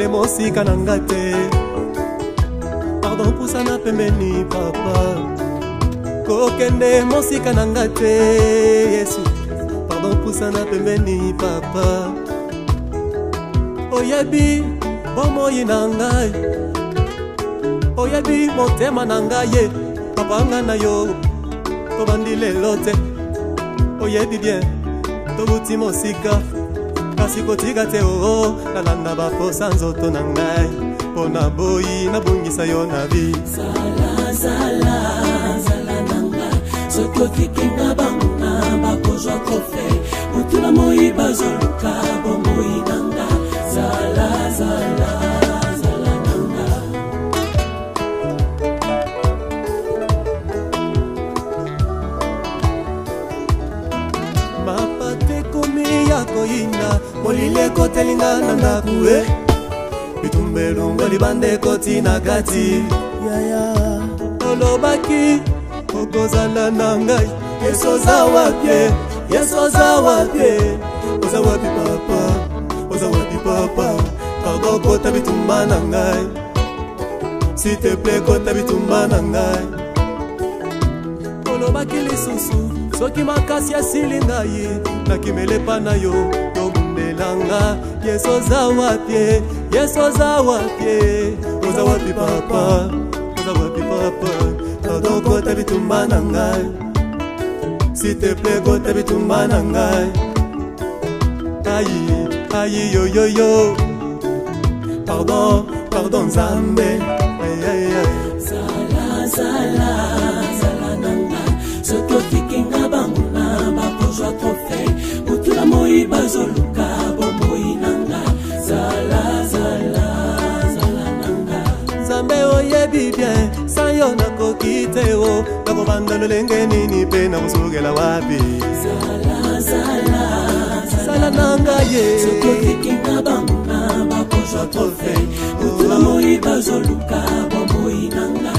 nde mosika na ngai te pardon pusana pembeni papa kokende mosika na ngai te yesu pardon pusana pembeni papa oyebi bomoi na ngai oyebi motema na ngai ye papa ngai na yo tobandi lelo te oyebi bien tobuti mosika kasi kotika te oo oh, oh. nalanda baposa nzoto na ngai mpo na boyi nabongisa yo na vi soki otikinga bangonga bakozwa kofe motuna moi bazoluka otelinga na ndako e eh. bitumba elongo libanda ekoti na kati yaya olobaki okozala na ngai yesu oza wapie eh? yesu oza wapie eh? oza wapi papa oza wapi papa kaka okota bitumba na ngai siteple kota bitumba na ngai olobaki lisusu soki makasi esili ngai nakimelepa na yo yesu oza wapi yesu oza wapi oza wapi papa oza wapi papa pardon kota bitumba na ngai siteple kota bitumba na ngai ayi ayi yoyoyo pardon pardon nzambe zalazala zala na ngai soki ofikinga banguna bakozwa trofe kutula moi bazoluka kolanda lolenge nini mpe nakosukela wapi sala nanga ye bazoluka bomoi nanga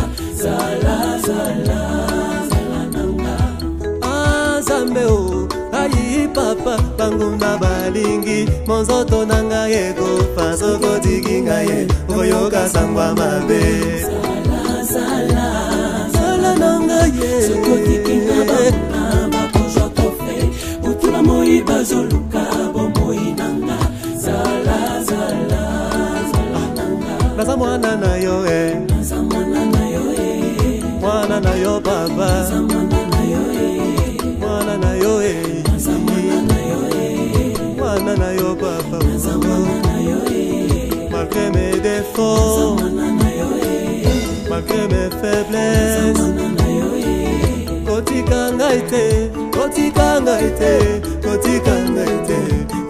ah, nzambe o ayi papa bangunda balingi monzoto na ngai ekofa sokotiki ngai ye okoyoka sangwa mabe naza mwana na yo e mwana na yo baba mwana na yo e mwana na yo baba malgré mes défauts malgré mes faiblesses kotika ngai te kotika ngai te kotika ngai te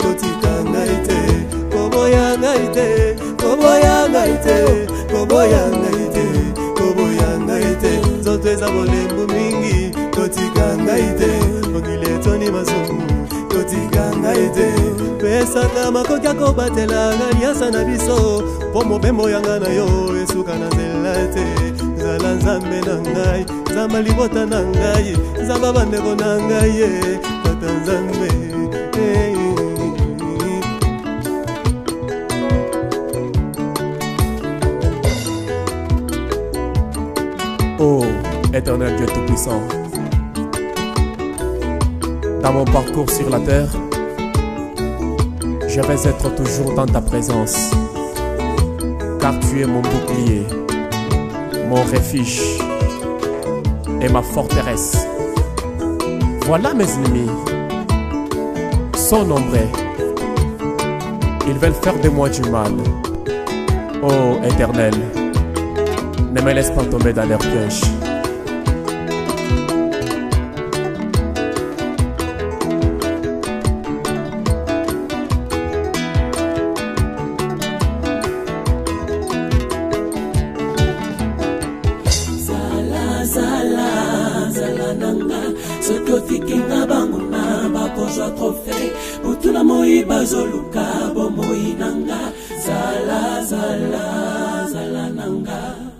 kotika ngai te koboya ngai te koboya ngai te koboya ngai te koboya ngai te nzoto eza bolembu mingi totika ngai te mokili etoni masumu totika ngai te pesanga makoki akobatela ngai asa na biso mpo mobembo yanga na yo esuka na nzela te zala nzambe na ngai nzamba libota na ngai nzamba bandeko na ngai ye tata nzambe éternel Dieu Tout-Puissant. Dans mon parcours sur la terre, je vais être toujours dans ta présence, car tu es mon bouclier, mon réfuge et ma forteresse. Voilà mes ennemis, sont nombreux. Ils veulent faire de moi du mal. oh, éternel, ne me laisse pas tomber dans leurs piège. argent trophée butuna moi bazoluka bomoi nanga zala zala zala nanga